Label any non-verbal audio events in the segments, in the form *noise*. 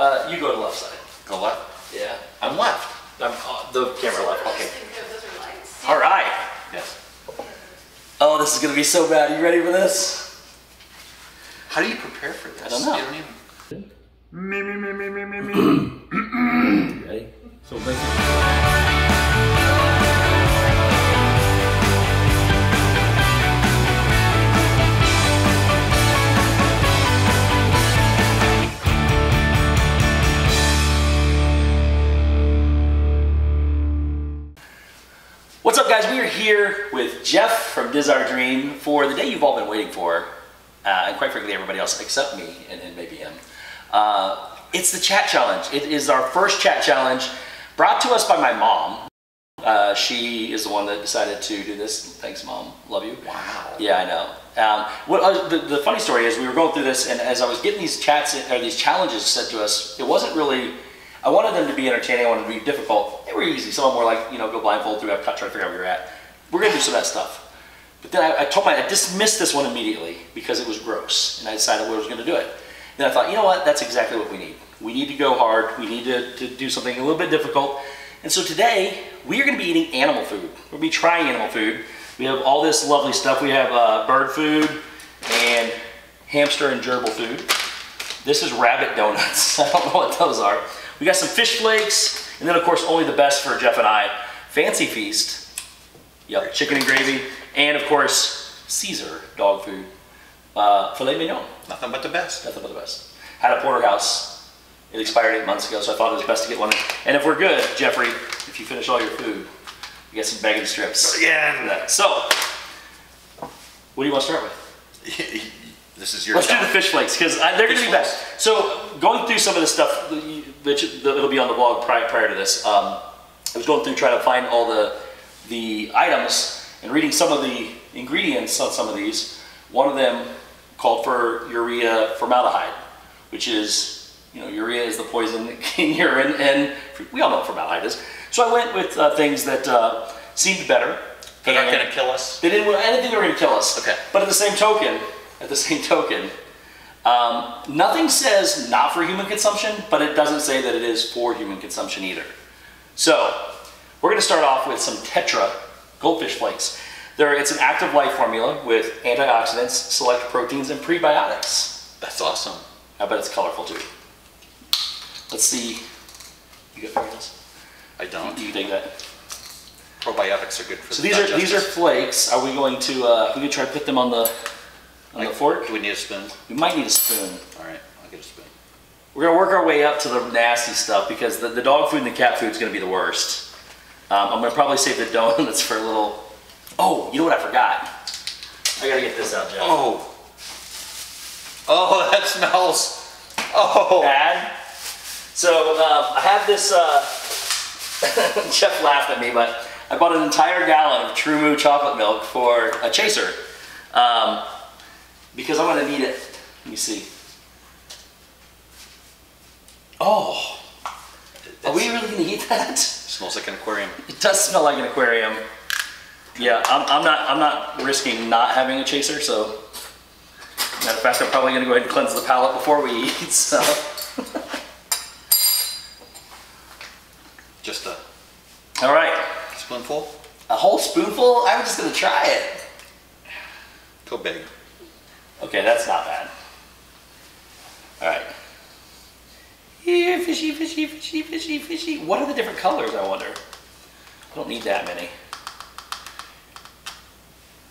Uh, you go to the left side. Go left. Yeah. I'm left. I'm uh, the camera left. Okay. Those are lights. All right. Yes. Oh, this is gonna be so bad. Are you ready for this? How do you prepare for this? I don't know. You don't even. Me, me, me, me, me, me, me. *clears throat* ready? So basically. What's up, guys? We are here with Jeff from Dis Our Dream for the day you've all been waiting for, uh, and quite frankly, everybody else except me and, and maybe him. Uh, it's the chat challenge. It is our first chat challenge brought to us by my mom. Uh, she is the one that decided to do this. Thanks, mom. Love you. Wow. Yeah, I know. Um, what uh, the, the funny story is, we were going through this, and as I was getting these chats or these challenges sent to us, it wasn't really. I wanted them to be entertaining. I wanted them to be difficult. They were easy. Some of them were like, you know, go blindfold through Epcot, try to figure out where you're at. We're gonna do some of that stuff. But then I, I told my, I dismissed this one immediately because it was gross, and I decided we was gonna do it. Then I thought, you know what? That's exactly what we need. We need to go hard. We need to, to do something a little bit difficult. And so today, we are going to be eating animal food. To be trying animal food. We have all this lovely stuff. We have uh, bird food and hamster and gerbil food. This is rabbit donuts. *laughs* I don't know what those are. We got some fish flakes, and then of course only the best for Jeff and I, Fancy Feast. Yep, chicken and gravy, and of course Cesar dog food. Uh, filet mignon. Nothing but the best. Nothing but the best. Had a porterhouse. It expired eight months ago, so I thought it was best to get one. And if we're good, Jeffrey, if you finish all your food, you get some bacon strips. Again. So, what do you want to start with? *laughs* this is your. Let's do the fish flakes because they're going to be best. So, going through some of the stuff, it'll be on the blog prior, prior to this. Um, I was going through trying to find all the the items and reading some of the ingredients on some of these. One of them called for urea formaldehyde, which is you know urea is the poison in *laughs* urine, and we all know what formaldehyde is. So I went with uh, things that uh, seemed better. They're not going to kill us. they didn't. I didn't think they were going to kill us. Okay. But at the same token, at the same token, um, nothing says not for human consumption, but it doesn't say that it is for human consumption either. So we're going to start off with some Tetra goldfish flakes. There, it's an active life formula with antioxidants, select proteins, and prebiotics. That's awesome. I bet it's colorful too. Let's see. You got fingernails? I don't. You take that. Probiotics are good for So the these are these are flakes. Are we going to? Uh, we can try to put them on the on the Like, fork. Do we need a spoon? We might need a spoon. All right, I'll get a spoon. We're gonna work our way up to the nasty stuff because the, the dog food and the cat food is gonna be the worst. Um, I'm gonna probably save the donuts *laughs* for a little. Oh, you know what I forgot? I gotta get this out, Jeff. Oh. Oh, *laughs* that smells. Oh. Bad. So um, I have this. Uh, *laughs* Jeff laughed at me, but I bought an entire gallon of TruMoo chocolate milk for a chaser um, because I'm gonna need it. Let me see. Oh, are we really gonna eat that? smells like an aquarium. It does smell like an aquarium. Yeah, I'm, I'm not. I'm not risking not having a chaser. So, matter of fact, I'm probably gonna go ahead and cleanse the palate before we eat. So, Just a all right, spoonful. a whole spoonful. I'm just gonna try it. Go big. Okay, that's not bad. All right. Here, fishy, fishy, fishy, fishy, fishy. What are the different colors? I wonder. I don't need that many.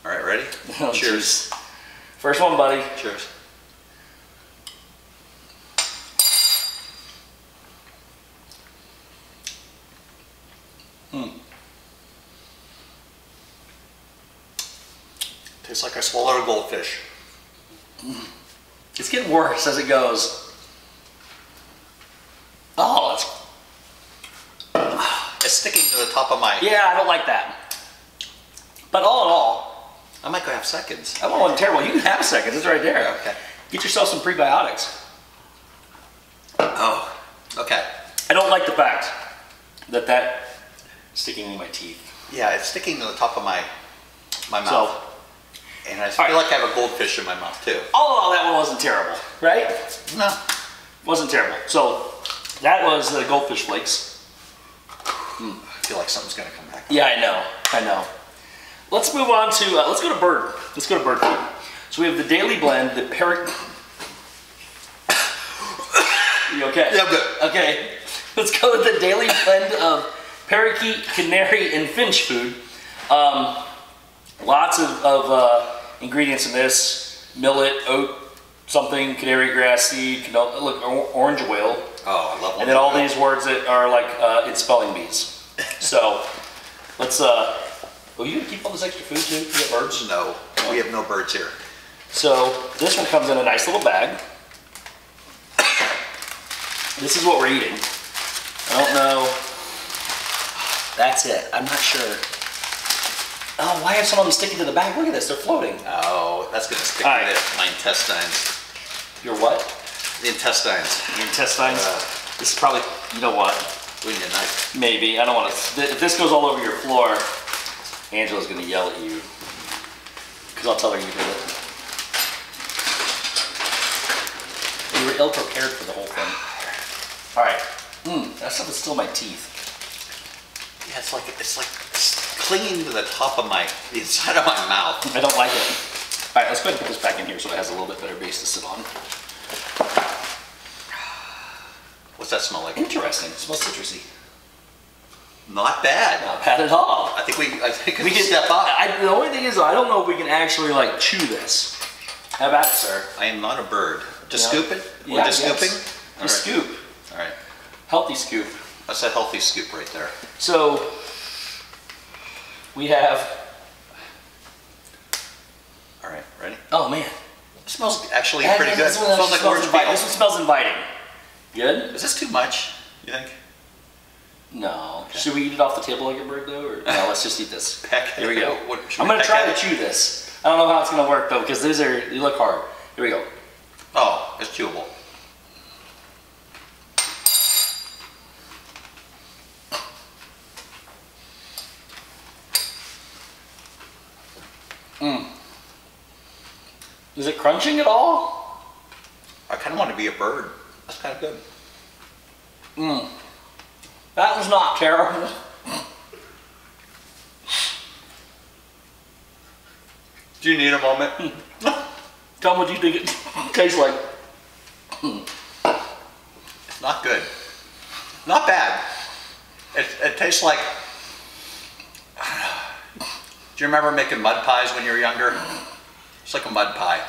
All right, ready? *laughs* Oh, Cheers. jeez. First one, buddy. Cheers. Hmm. Tastes like I swallowed a goldfish. It's getting worse as it goes. Oh, it's, It's sticking to the top of my. yeah, I don't like that. But all in all, I might go have seconds. that one wasn't terrible. You can have seconds. It's right there. Okay. Get yourself some prebiotics. Oh. Okay. I don't like the fact that that sticking in my teeth. Yeah, it's sticking to the top of my my mouth. So, and I feel right. like I have a goldfish in my mouth too. all in all, that one wasn't terrible, right? No. Wasn't terrible. So that was the goldfish flakes. I feel like something's gonna come back. Yeah, I know. I know. Let's move on to uh, let's go to bird. Let's go to bird food. So we have the daily blend, the parrot. *coughs* you okay? Yeah, I'm good. Okay. Let's go with the daily blend of parakeet, canary, and finch food. Um, lots of, of uh, ingredients in this: millet, oat, something, canary grass seed, canola, look, or- orange oil, Oh, I love. and then all orange these words that are like uh, in spelling bees. *laughs* So let's. Uh, oh, you gonna keep all this extra food too? You got birds. oil. No, we have no birds here. So this one comes in a nice little bag. This is what we're eating. I don't know. That's it. I'm not sure. Oh, why have some of them sticking to the back? Look at this. They're floating. Oh, that's gonna stick All right. with it. My intestines. Your what? The intestines. Your intestines. Uh. this is probably. You know what? We need a knife. Maybe. I don't want to. If this goes all over your floor, Angela's gonna yell at you. Because I'll tell her you did it. You were ill prepared for the whole thing. All right. Mmm, that stuff is still in my teeth. Yeah, it's like it's like it's clinging to the top of my the inside of my mouth. I don't like it. All right, let's go ahead and put this back in here so it has a little bit better base to sit on. What's that smell like? Interesting. It smells citrusy. Not bad. Not bad at all. I think we I think we can step up. I, the only thing is, I don't know if we can actually like chew this. How about it, sir? I am not a bird. Just Yeah. scoop it? We're Yeah, just yes. scooping? Just right. scoop. All right. Healthy scoop. That's a healthy scoop right there. So we have. All right, ready? Oh man, It smells actually Yeah, pretty yeah, good. This one smells like smells orange inviting. peel. This one smells inviting. Good? Is this too much? You think? No. Okay. Should we eat it off the table like a bird though, or no? Let's just eat this. Peck. Here we go. What- should I'm we gonna peck try at to it? chew this. I don't know how it's gonna work though, because these are they look hard. Here we go. Oh, it's chewable. Hmm. Is it crunching at all? I kind of want to be a bird. That's kind of good. Hmm. That was not terrible. Do you need a moment? Hmm. Tell me what you think it *laughs* tastes like. It's not good. Not bad. It, it tastes like. Do you remember making mud pies when you were younger? It's like a mud pie.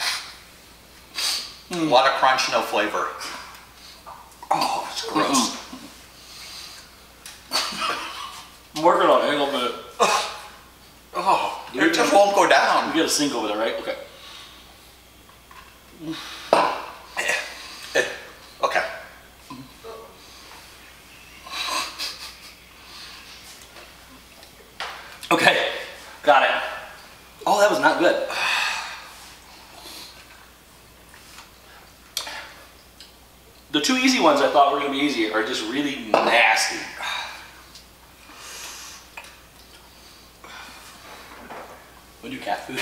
A lot of crunch, no flavor. Oh, it's gross. I'm working on it. Hang on a minute. Oh, it just won't go down. get a sink over there, right? Okay. Eh, Okay. Okay. Got it. Oh, that was not good. The two easy ones I thought were going to be easy are just really nasty. We do cat food.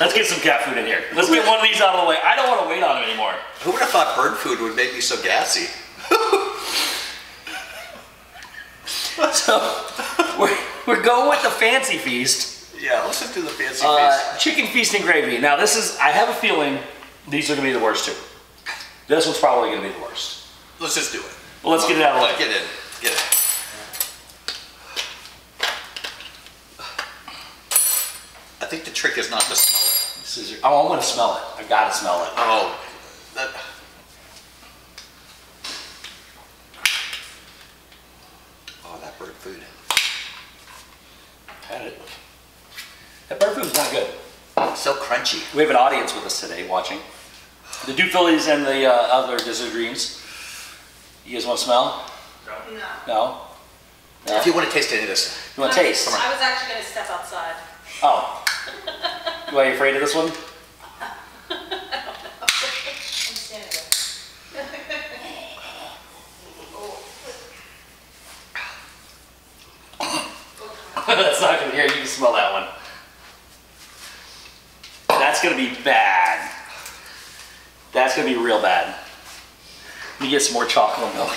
Let's get some cat food in here. Let's get one of these out of the way. I don't want to wait on it anymore. Who would have thought bird food would make me so gassy? So *laughs* we're, we're going with the fancy feast. Yeah, let's just do the fancy Uh, feast. chicken feast and gravy. Now this is, I have a feeling these are gonna be the worst too. This one's probably gonna be the worst. Let's just do it. Well, let's get it out of the way. get in. Get it. I think the trick is not to smell it. This is oh, I'm gonna smell it. I gotta smell it. Oh, that. Oh, that bird food. Had it. That bird food's not good. So crunchy. We have an audience with us today watching. The Duphilys and the uh, other Dis Our Dreams. You guys want to smell? No. No? No? If you want to taste any of this, You want to taste? I was actually gonna step outside. Oh. *laughs* Why are you afraid of this one? I'm standing there. That's not gonna hear. You can smell that one. That's gonna be bad. That's gonna be real bad. Let me get some more chocolate milk.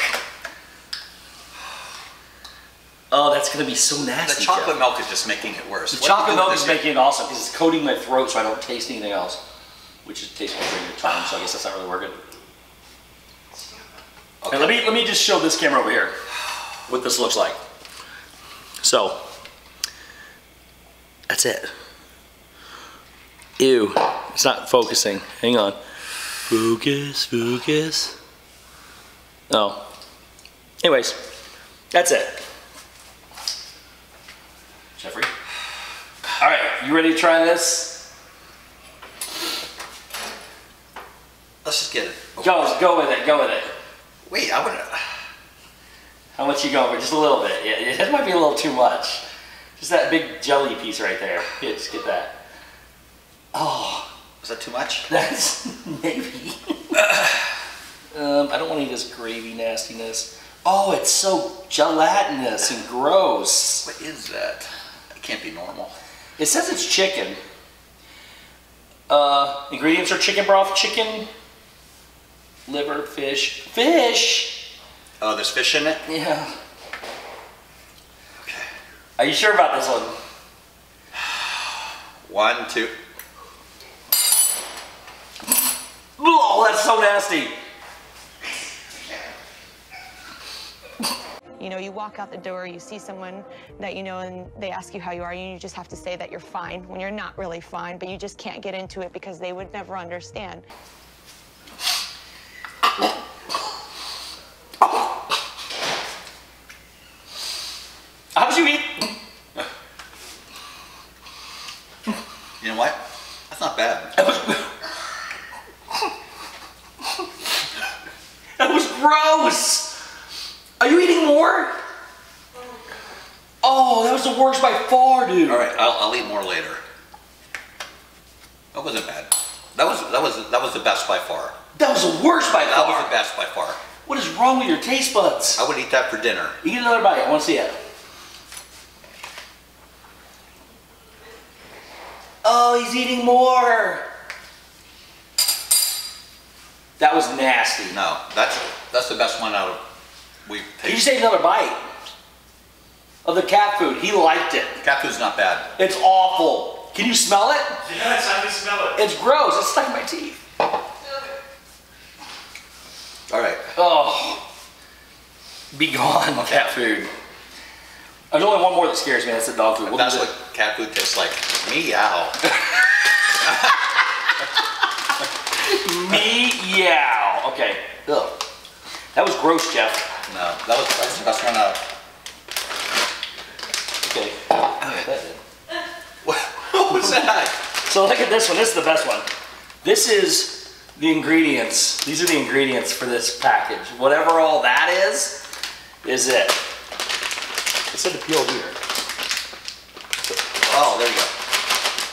Oh, that's gonna be so nasty. The chocolate Jeff. milk is just making it worse. The What chocolate milk is making it awesome because it's coating my throat so I don't taste anything else, which is tastes in your tongue. So I guess that's not really working. Okay, let me let me just show this camera over here what this looks like. So that's it. Ew, it's not focusing. Hang on. Focus, focus. Oh. Anyways, that's it. Jeffrey. All right, you ready to try this? Let's just get it. Go, go with it. Go with it. Wait, I would. How much you going for? Just a little bit. Yeah, it it might be a little too much. Just that big jelly piece right there. Yeah, just get that. Is that too much? *laughs* that's maybe. *sighs* um, I don't want any of this gravy nastiness. Oh, it's so gelatinous and gross. What is that? It can't be normal. It says it's chicken. Uh, ingredients are chicken broth, chicken, liver, fish, fish. Oh, there's fish in it. Yeah. Okay. Are you sure about this one? *sighs* One, two. Oh, that's so nasty. You know, you walk out the door, you see someone that you know, and they ask you how you are, and you just have to say that you're fine when you're not really fine, but you just can't get into it because they would never understand. How did you eat? You know what? That's not bad. *laughs* That was. that was gross. Are you eating more? Oh, that was the worst by far, dude. All right, I'll, I'll eat more later. That wasn't bad. That was that was that was the best by far. That was the worst by far. That was the best by far. What is wrong with your taste buds? I would eat that for dinner. Eat another bite. I want to see it. Oh, he's eating more. That was nasty. No, that's that's the best one out of we've Can you tasted. take another bite of the cat food? He liked it. Cat food's not bad. It's awful. Can you smell it? Yes, I can smell it. It's gross. It's stuck in my teeth. All right. Oh, be gone, cat food. There's only one more that scares me. That's the dog food. We'll That's do what the- cat food tastes like. Meow. *laughs* *laughs* Meow. Okay. Ugh. That was gross, Jeff. No, that was that's the best one out. Okay. What, what was that? So look at this one. This is the best one. This is the ingredients. These are the ingredients for this package. Whatever all that is, is it. It said to peel here. Oh, there you go.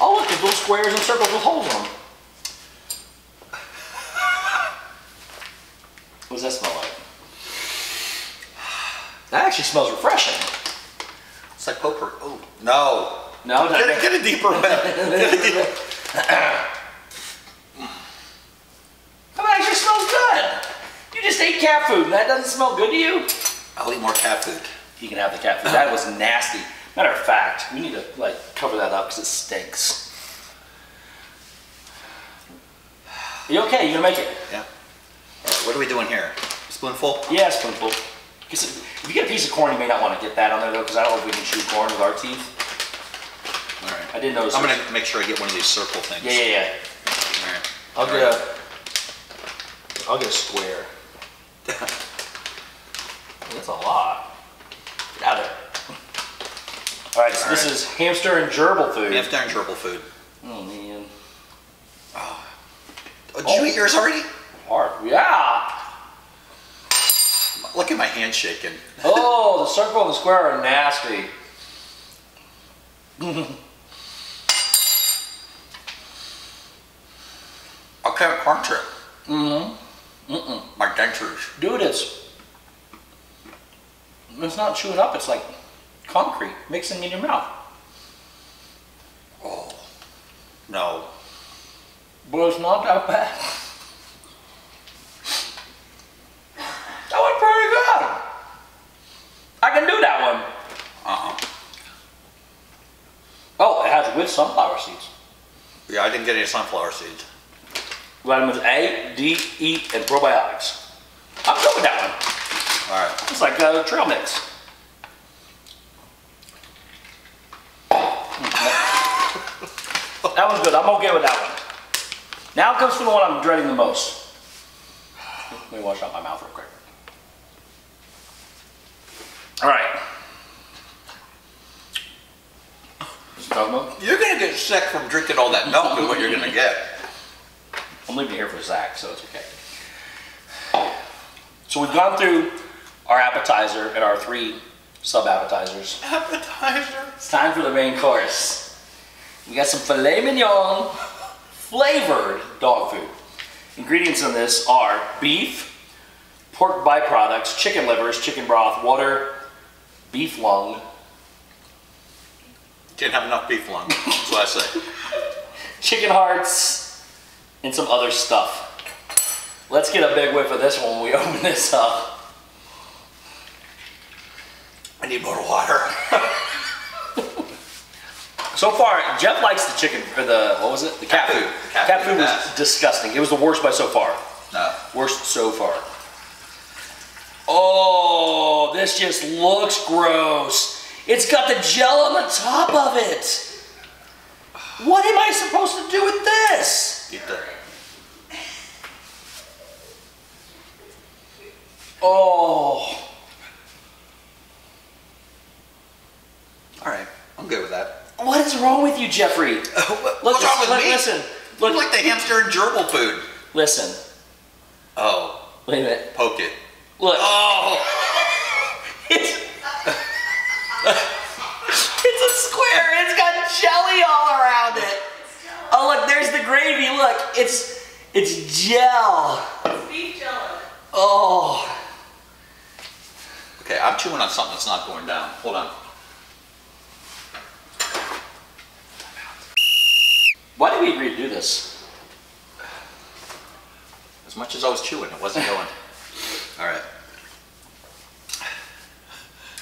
Oh, look, there's little squares and circles with holes in them. Does that smell like? That actually smells refreshing. It's like poker. Oh no. No, Get a, get a deeper one. Get a deeper. *laughs* that actually smells good. You just ate cat food and that doesn't smell good to you? I'll eat more cat food. You can have the cat food. That was nasty. Matter of fact, we need to like cover that up because it stinks. You okay? You gonna make it? Yeah. What are we doing here? Spoonful? Yeah, spoonful. Because if you get a piece of corn, you may not want to get that on there though, because I don't know if we can chew corn with our teeth. All right. I didn't notice. I'm gonna make sure I get one of these circle things. Yeah, yeah, yeah. All right. I'll All get right. a. I'll get a square. *laughs* That's a lot. Get out of there. All right, so this All right. is hamster and gerbil food. Hamster and gerbil food. Oh man, Oh, did you eat yours already? Hard. Yeah. Look at my hand shaking. *laughs* Oh, the circle and the square are nasty. I can't crunch it. Mm-hmm. Mm-mm. My dentures. Dude, it's it's not chewing up. It's like concrete mixing in your mouth. Oh, no. but it's not that bad. *laughs* That was pretty good. I can do that one. Uh-uh. Oh, it has with sunflower seeds. Yeah, I didn't get any sunflower seeds. Vitamins A, D, E, and probiotics. I'm good with that one. All right. It's like a trail mix. That was good. I'm okay with that one. Now comes to the one I'm dreading the most. Let me wash out my mouth real quick. All right. What's talking about? Gonna get sick from drinking all that milk is what you're gonna get. I'm leaving it here for Zach, so it's okay. So we've gone through our appetizer and our three sub appetizers. Appetizer. It's time for the main course. We got some filet mignon flavored dog food. Ingredients in this are beef, pork byproducts, chicken livers, chicken broth, water, beef lung, Can't have enough beef lung. That's what I say. *laughs* chicken hearts, and some other stuff. Let's get a big whiff of this when we *laughs* open this up. I need more water. *laughs* So far, Jeff likes the chicken, or the, what was it? The cat, Cat food. food. Cat Cat food was best. disgusting. It was the worst by so far. No. Worst so far. Oh, this just looks gross. It's got the gel on the top of it. What am I supposed to do with this? Eat the. Oh, All right. I'm good with that. what is wrong with you, Jeffrey? *laughs* What- Look, What's wrong with look, me? Listen, look, like the hamster and gerbil food. listen. Oh, Wait a minute. poke it. Look. Oh, It's, it's square. It's got jelly all around it. Oh, look, there's the gravy. Look, it's it's gel. Beef jello. Oh, okay. I'm chewing on something that's not going down. Hold on. why did we agree to do this? As much as I was chewing, it wasn't going. *laughs* All right.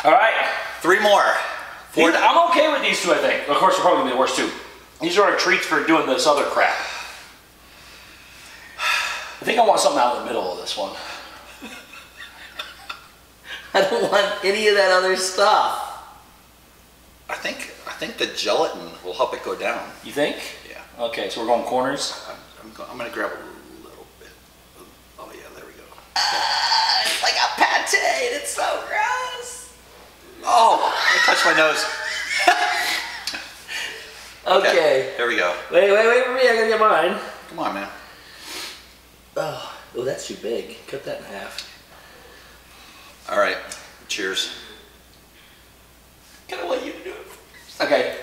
All right. Three more. Four. These- I'm okay with these two. I think. Of course, they're probably gonna be the worst two. These are our treats for doing this other crap. I think I want something out in the middle of this one. *laughs* I don't want any of that other stuff. I think I think the gelatin will help it go down. You think? Yeah. Okay, so we're going corners. I'm, I'm, go- I'm gonna grab a little bit. Oh yeah, there we go. My nose. *laughs* Okay. There we go. Wait, wait, wait for me. I gotta get mine. Come on, man. Oh, oh, that's too big. Cut that in half. All right. Cheers. Can I let you do it? Okay.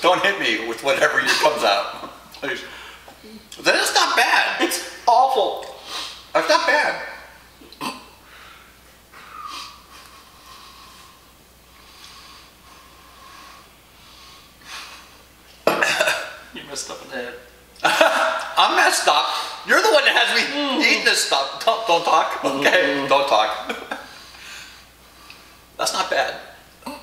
Don't hit me with whatever you comes out. That is not bad. It's awful. That's not bad. You messed up in the head. *laughs* I'm messed up. You're the one that has me mm. eating this stuff. Don't, don't talk. Mm-hmm. Okay. Mm-hmm. Don't talk. That's not bad. *laughs*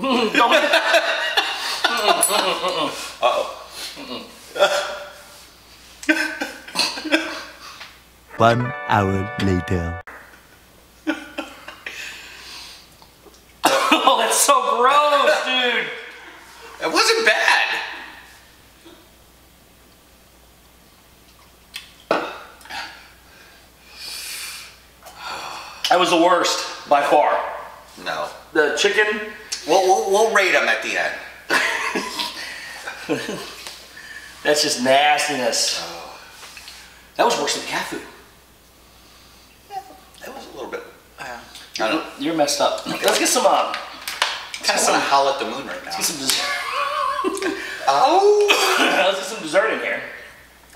Don't. *laughs* Uh-oh. One hour later. *laughs* oh, that's so gross, dude. It wasn't bad. That was the worst by far. No. The chicken. We'll, we'll, we'll rate them at the end. *laughs* That's just nastiness. That was worse than cat food. It was a little bit. I don't. You're messed up. Let's get some. Um, kind of want to howl at the moon right now. let's get some dessert. *laughs* Oh. *coughs* let's get some dessert in here.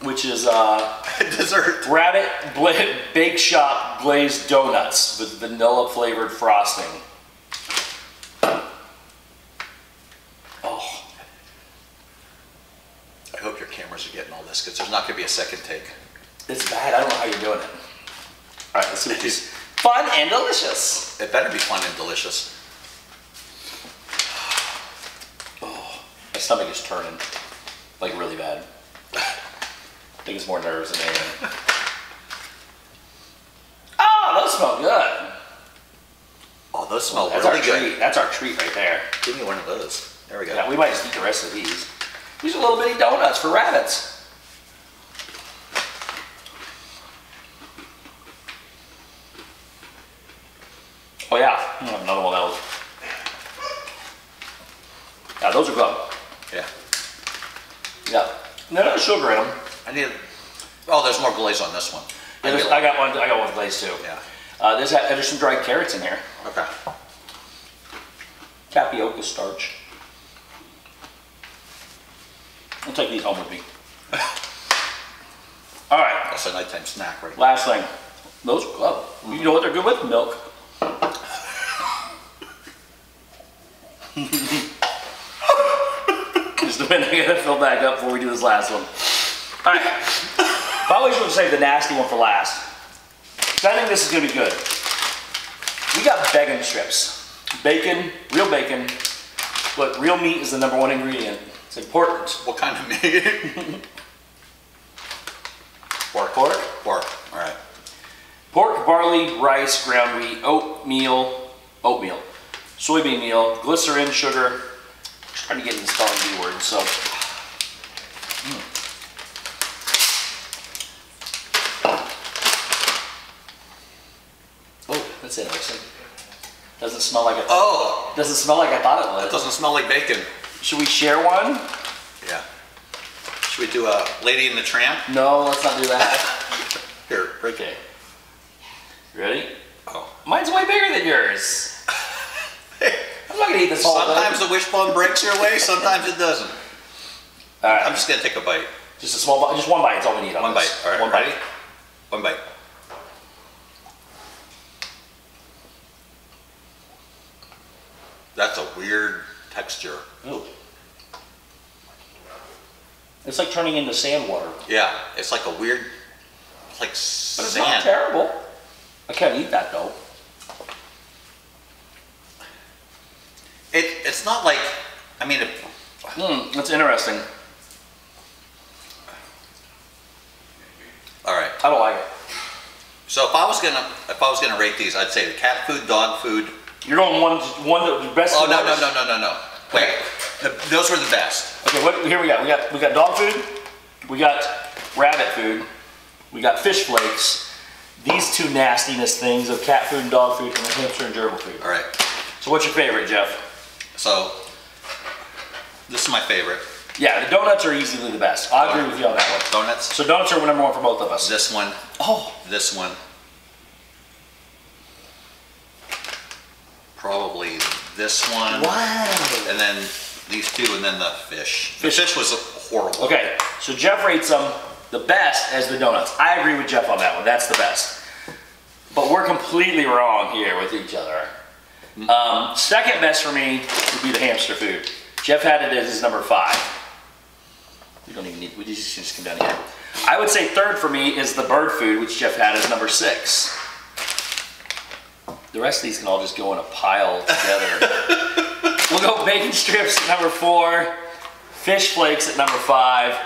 which is uh, *laughs* Dessert. Rabbit Bla- Bake Shop glazed donuts with vanilla flavored frosting. Oh, I hope your cameras are getting all this because there's not going to be a second take. it's bad. I don't know how you're doing it. All right, let's see what this fun and delicious. It better be fun and delicious. Oh, My stomach is turning, like really bad. I think it's more nerves than anything. Oh, those smell good. Oh, those smell That's really our good. treat. That's our treat right there. Give me one of those. There we go. Yeah, we might just eat the rest of these. These are little bitty donuts for rabbits. Oh yeah, I have another one of those. Yeah, those are good. Yeah. Yeah, no, no sugar in them. I need. Oh, there's more glaze on this one. Yeah, there's- I got one. I got one glaze too. Yeah. Uh, there's there's some dried carrots in here. Okay. Tapioca starch. I'll take these home with me. *laughs* All right. That's a nighttime snack right now. Last thing, those are good. You know what they're good with? Milk. Just a minute, I gotta fill back up before we do this last one. All right. I always want to save the nasty one for last. So I think this is gonna be good. We got bacon strips. Bacon, real bacon. Look, real meat is the number one ingredient. It's important. What kind of meat? Pork, pork. Pork. All right. Pork, barley, rice, ground wheat, oatmeal, oatmeal, soybean meal, glycerin, sugar. Just trying to get in the spelling bee word, so. Mm. Oh, that's interesting. Doesn't smell like it. Oh, Doesn't smell like I thought it that would. doesn't smell like bacon. Should we share one? Yeah. Should we do a Lady in the Tramp? No, let's not do that. *laughs* Here. Right. Okay. Ready? Oh. Mine's way bigger than yours. I'm not gonna eat this whole thing. Sometimes the wishbone breaks your way, sometimes it doesn't. All right. I'm just gonna take a bite. Just a small bite, just one bite, it's all we need on One this. bite. All right. One ready? bite. One bite. That's a weird texture. Ooh. It's like turning into sand water. Yeah, it's like a weird, it's like But it's not terrible. I can't eat that though. It, it's not like, I mean, it, Hmm, that's interesting. all right. I don't like it. So if I was gonna, if I was gonna rate these, I'd say the cat food, dog food. You're going one, one that the best. Oh no no no no no no. Wait, the, those were the best. Okay, what, here we got. We got we got dog food. We got rabbit food. We got fish flakes. These two nastiness things of cat food and dog food, and hamster and gerbil food. All right. So what's your favorite, Jeff? So this is my favorite. Yeah, the donuts are easily the best. I agree with you on that one. Donuts. So donuts are number one for both of us. This one, Oh, this one. Probably this one. wow. And then these two, and then the fish. The Fish. fish was horrible. Okay, so Jeff rates them the best as the donuts. I agree with Jeff on that one. That's the best. But we're completely wrong here with each other. Um, second best for me would be the hamster food. Jeff had it as his number five. We don't even need, we just, just come down here. I would say third for me is the bird food, which Jeff had as number six. The rest of these can all just go in a pile together. *laughs* we'll go bacon strips at number four, fish flakes at number five,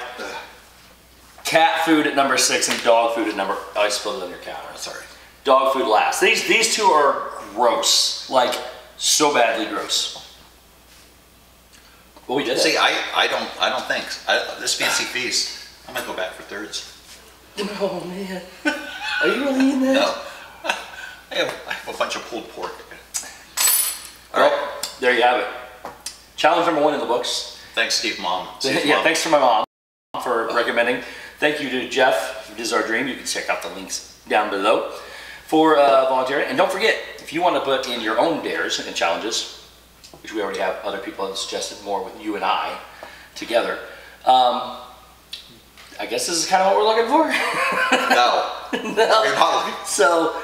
cat food at number six, and dog food at number. Oh, I spilled it on your counter. Sorry. Dog food last. These these two are gross, like so badly gross. Well, we did See, it. I, I don't, I don't think, I, this fancy feast, I'm gonna go back for thirds. *laughs* Oh man, are you really in that? No. *laughs* I have, I have a bunch of pulled pork. All right, Well, there you have it. Challenge number one in the books. thanks Steve Mom. *laughs* Steve yeah, Mom. thanks to my mom for recommending. Thank you to Jeff. It is our dream. You can check out the links down below for uh, volunteering. And don't forget, if you want to put in your own dares and challenges, which we already have other people have suggested more with you and I together. Um, I guess this is kind of what we're looking for. No. *laughs* no. So,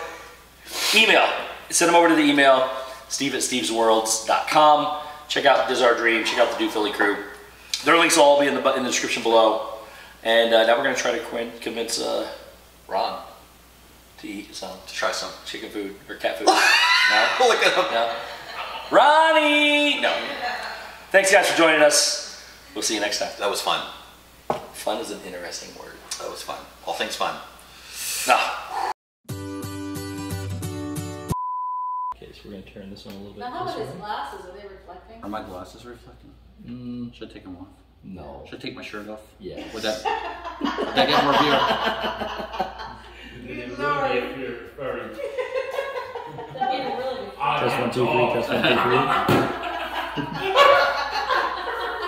email. Send them over to the email, steve at stevesworlds.com. Check out This Is Our Dream. Check out the Duphily crew. Their links will all be in the, in the description below. And uh, now we're going to try to convince uh, Ron to eat some To Try some. chicken food or cat food. *laughs* no? Look at him. No? Ronnie! No. Thanks, guys, for joining us. We'll see you next time. That was fun. Fun is an interesting word. That was fun. All things fun. No. Okay, so we're going to turn this one a little bit. Now, how about his way. glasses? Are they reflecting? Are my glasses reflecting? Mm, Should I take them off? no. Should I take my shirt off? Yeah. Would that, *laughs* would that get more *laughs* view? If you're referring That'd be really Test one, two, three, test one, *laughs*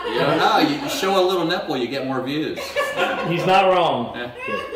You don't know. You you show a little nipple, you get more views. He's not wrong. Yeah. Good.